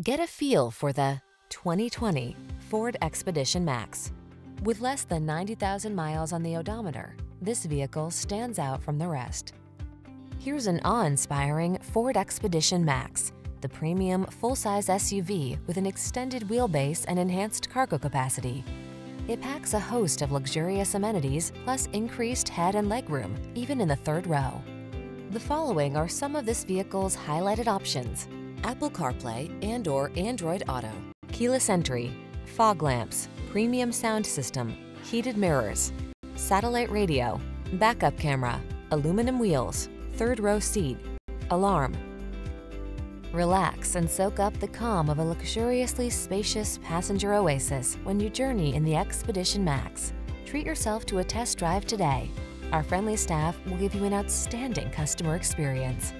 Get a feel for the 2020 Ford Expedition Max. With less than 90,000 miles on the odometer, this vehicle stands out from the rest. Here's an awe-inspiring Ford Expedition Max, the premium full-size SUV with an extended wheelbase and enhanced cargo capacity. It packs a host of luxurious amenities plus increased head and legroom, even in the third row. The following are some of this vehicle's highlighted options. Apple CarPlay and or Android Auto, keyless entry, fog lamps, premium sound system, heated mirrors, satellite radio, backup camera, aluminum wheels, third row seat, alarm. Relax and soak up the calm of a luxuriously spacious passenger oasis when you journey in the Expedition Max. Treat yourself to a test drive today. Our friendly staff will give you an outstanding customer experience.